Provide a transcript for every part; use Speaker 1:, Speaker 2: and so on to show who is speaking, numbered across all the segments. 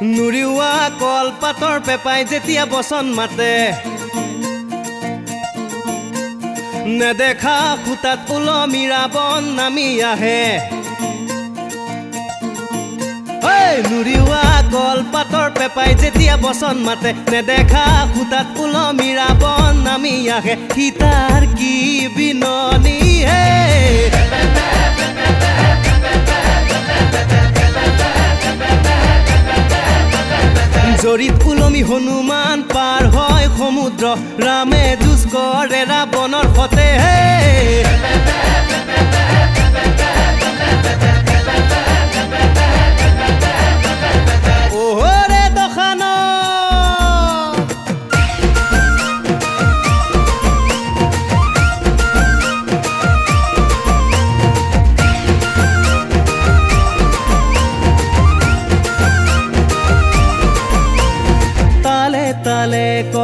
Speaker 1: নুৰিওৱা কলপাতৰ পেপাই যেতিয়া বচন মাতে নেদেখা সূতাত ওলমি ৰাৱণ নামি আহে। ঐ নুৰিওৱা কলপাতৰ পেপাই যেতিয়া বচন মাতে নেদেখা সূতাত ওলমি ৰাৱণ নামি আহে। সীতাৰ কি বিননি হে? জৰিত ওলমি হনুমান পাৰ হয় সমুদ্ৰ ৰামে যুঁজ কৰে ৰাৱণৰ সতে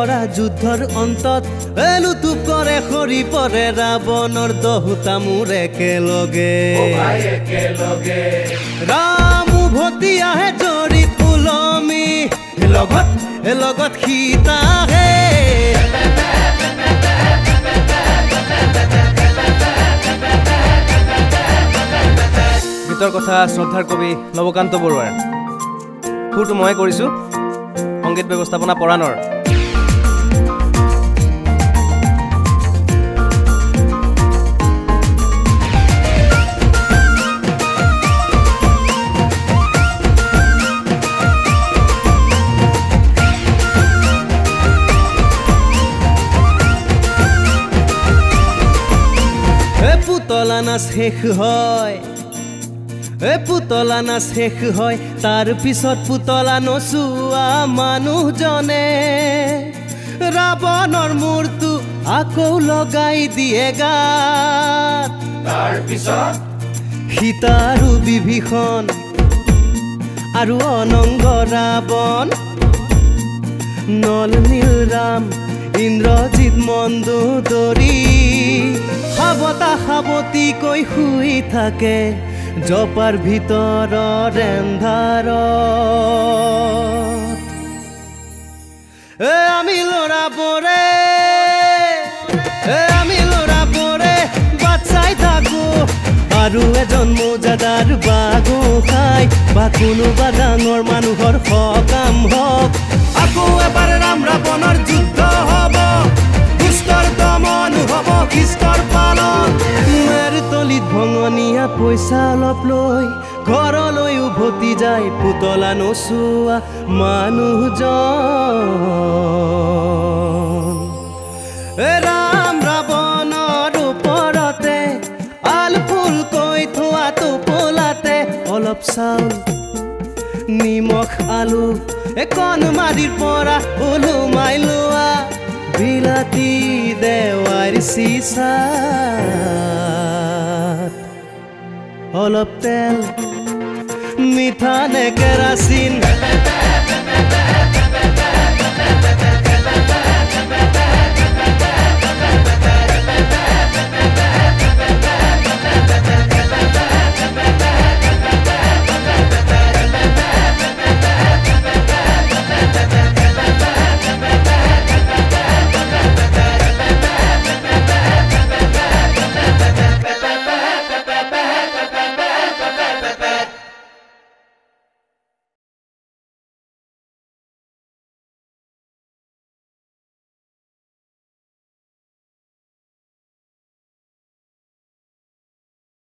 Speaker 1: কৰা যুদ্ধৰ অন্তত। এলুটুপ কৰে সৰি পৰে ৰাৱণৰ দহোটা মোৰ একেলগে। ৰাম উভতি আহে জৰিত ওলমি। লগত। লগত সীতা হে
Speaker 2: গীতৰ কথা শ্ৰদ্ধাৰ কবি নৱকান্ত বৰুৱাৰ সুৰটো মই কৰিছোঁ। সংগীত ব্যৱস্থাপনা পৰাণৰ।
Speaker 1: পুতলা নাচ শেষ হয়। এ পুতলা নাচ শেষ হয় তাৰ পিছত পুতলা নচোৱা মানুহজনে। ৰাৱণৰ মূৰটো আকৌ লগাই দিয়ে গাত। সীতা আৰু বিভীষণ আৰু অনংগ ৰাৱণ। নল নীল ৰাম ইন্দ্ৰজিৎ মন্দু দৰি সাৱতা সাৱতিকৈ শুই থাকে, জপাৰ ভিতৰৰ এন্ধাৰত এ, আমি ল'ৰাবোৰে আমি ল'ৰাবোৰে বাট চাই থাকো। আৰু এজন মোজাদাৰ বাগো খাই, বা কোনোবা ডাঙৰ মানুহৰ সকাম হওক। আকৌ এবাৰ পইচা অলপ লৈ ঘৰলৈ উভতি যায় পুতলা নচোৱা মানুহজন। ৰাম ৰাৱণৰ ওপৰতে আল ফুলকৈ থোৱা টোপোলাতে অলপ চাউল নিমখ আলু একণ মাৰিৰ পৰা ওলোমাই লোৱা বিলাতী দেৱাৰ চিচা অলপ তেল মিঠা নে কেৰাচিন